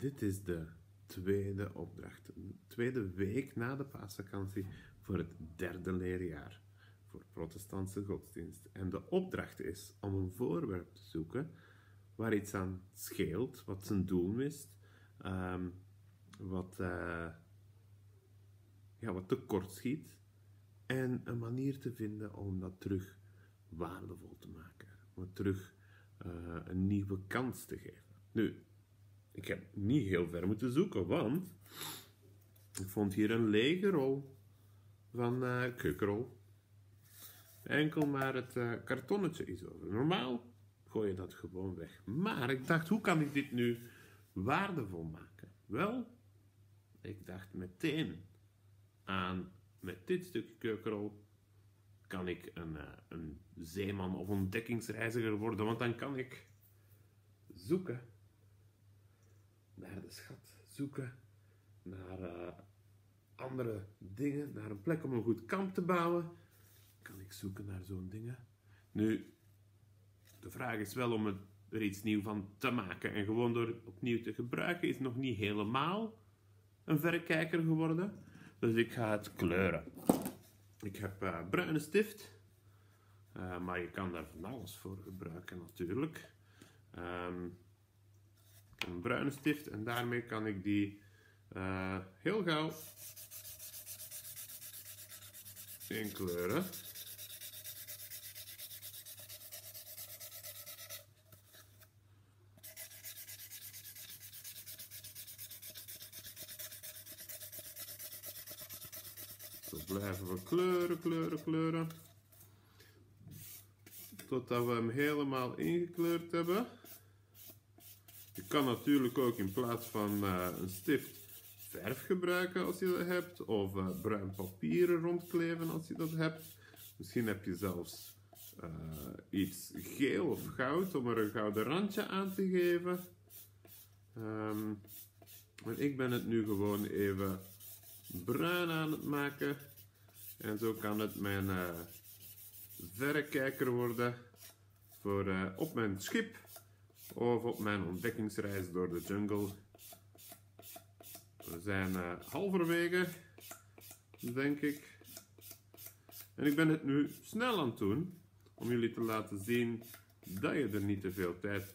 Dit is de tweede opdracht. De tweede week na de paasvakantie voor het derde leerjaar voor protestantse godsdienst. En de opdracht is om een voorwerp te zoeken waar iets aan scheelt, wat zijn doel mist, ehm, wat, uh, ja, wat tekort schiet. En een manier te vinden om dat terug waardevol te maken. Om het terug uh, een nieuwe kans te geven. Nu, ik heb niet heel ver moeten zoeken, want ik vond hier een lege rol van uh, keukenrol. Enkel maar het uh, kartonnetje is over. Normaal gooi je dat gewoon weg. Maar ik dacht, hoe kan ik dit nu waardevol maken? Wel, ik dacht meteen aan met dit stukje keukenrol kan ik een, uh, een zeeman of ontdekkingsreiziger worden, want dan kan ik zoeken naar de schat, zoeken naar uh, andere dingen, naar een plek om een goed kamp te bouwen. Kan ik zoeken naar zo'n dingen? Nu, de vraag is wel om er iets nieuw van te maken. En gewoon door opnieuw te gebruiken is nog niet helemaal een verrekijker geworden. Dus ik ga het kleuren. Ik heb uh, bruine stift. Uh, maar je kan daar van alles voor gebruiken natuurlijk. Um, een bruine stift en daarmee kan ik die uh, heel gauw inkleuren. Zo blijven we kleuren, kleuren, kleuren. Totdat we hem helemaal ingekleurd hebben. Je kan natuurlijk ook in plaats van uh, een stift verf gebruiken als je dat hebt. Of uh, bruin papieren rondkleven als je dat hebt. Misschien heb je zelfs uh, iets geel of goud om er een gouden randje aan te geven. Maar ik ben het nu gewoon even bruin aan het maken. En zo kan het mijn verrekijker worden voor op mijn schip of op mijn ontdekkingsreis door de jungle. We zijn uh, halverwege, denk ik. En ik ben het nu snel aan het doen om jullie te laten zien dat je er niet te veel tijd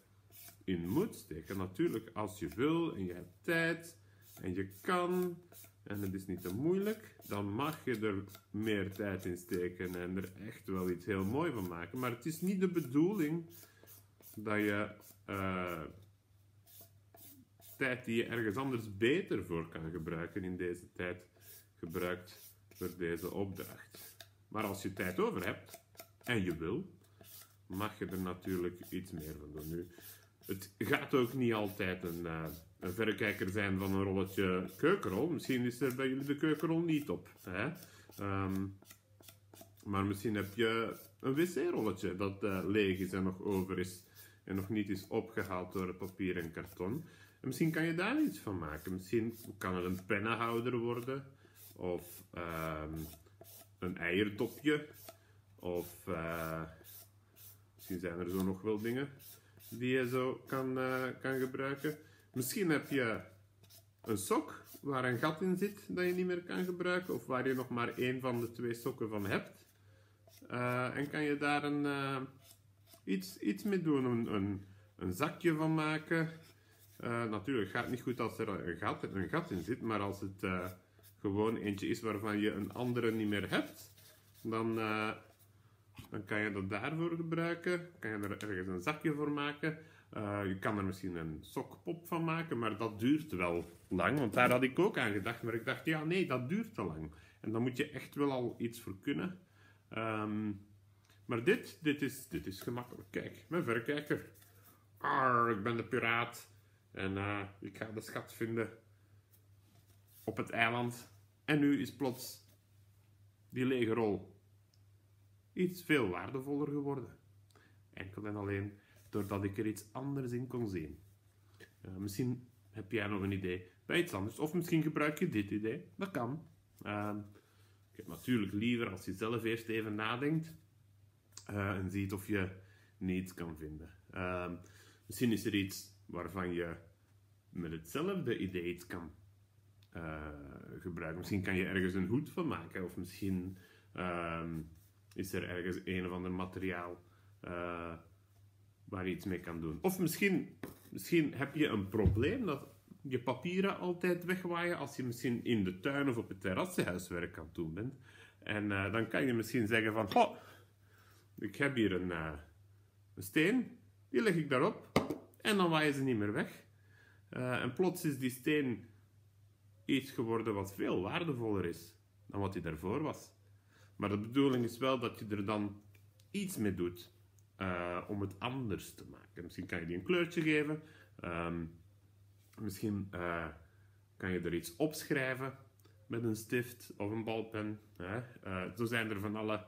in moet steken. Natuurlijk, als je wil en je hebt tijd en je kan en het is niet te moeilijk, dan mag je er meer tijd in steken en er echt wel iets heel mooi van maken. Maar het is niet de bedoeling dat je uh, tijd die je ergens anders beter voor kan gebruiken in deze tijd gebruikt voor deze opdracht. Maar als je tijd over hebt en je wil, mag je er natuurlijk iets meer van doen. Nu, het gaat ook niet altijd een, uh, een verrekijker zijn van een rolletje keukenrol. Misschien is er bij jullie de keukenrol niet op. Hè? Um, maar misschien heb je een wc-rolletje dat uh, leeg is en nog over is en nog niet is opgehaald door het papier en karton. En misschien kan je daar iets van maken. Misschien kan het een pennenhouder worden, of um, een eierdopje, of uh, misschien zijn er zo nog wel dingen die je zo kan, uh, kan gebruiken. Misschien heb je een sok waar een gat in zit dat je niet meer kan gebruiken, of waar je nog maar één van de twee sokken van hebt. Uh, en kan je daar een iets, iets doen. Een, een, zakje van maken. Uh, natuurlijk gaat het niet goed als er een gat, een gat in zit, maar als het uh, gewoon eentje is waarvan je een andere niet meer hebt, dan, uh, dan kan je dat daarvoor gebruiken. Kan je er ergens een zakje voor maken. je kan er misschien een sokpop van maken, maar dat duurt wel lang, want daar had ik ook aan gedacht. Maar ik dacht, ja nee, dat duurt te lang. En dan moet je echt wel al iets voor kunnen. Um, maar dit, dit is, dit is gemakkelijk. Kijk, mijn verrekijker. Arr, ik ben de piraat. En uh, ik ga de schat vinden op het eiland. En nu is plots die lege rol iets veel waardevoller geworden. Enkel en alleen doordat ik er iets anders in kon zien. Uh, misschien heb jij nog een idee bij iets anders. Of misschien gebruik je dit idee. Dat kan. Uh, ik heb natuurlijk liever als je zelf eerst even nadenkt. Uh, en ziet of je niets kan vinden. Uh, misschien is er iets waarvan je met hetzelfde idee iets kan eh, gebruiken. Misschien kan je ergens een hoed van maken, of misschien ehm, is er ergens een of ander materiaal eh, waar je iets mee kan doen. Of misschien, misschien heb je een probleem dat je papieren altijd wegwaaien als je misschien in de tuin of op het terras huiswerk aan het doen bent. En eh, dan kan je misschien zeggen van, ik heb hier een, een steen, die leg ik daarop en dan waaien ze niet meer weg. en plots is die steen iets geworden wat veel waardevoller is dan wat hij daarvoor was. Maar de bedoeling is wel dat je er dan iets mee doet uh, om het anders te maken. Misschien kan je die een kleurtje geven. Um, misschien kan je er iets opschrijven met een stift of een balpen. Hè? Zo zijn er van alle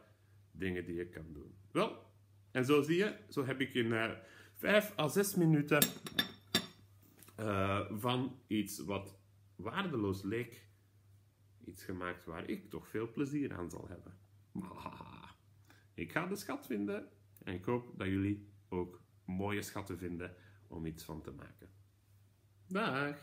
dingen die je kan doen. Wel, en zo zie je, zo heb ik in 5 à 6 minuten van iets wat waardeloos leek, iets gemaakt waar ik toch veel plezier aan zal hebben. Ik ga de schat vinden en ik hoop dat jullie ook mooie schatten vinden om iets van te maken. Dag!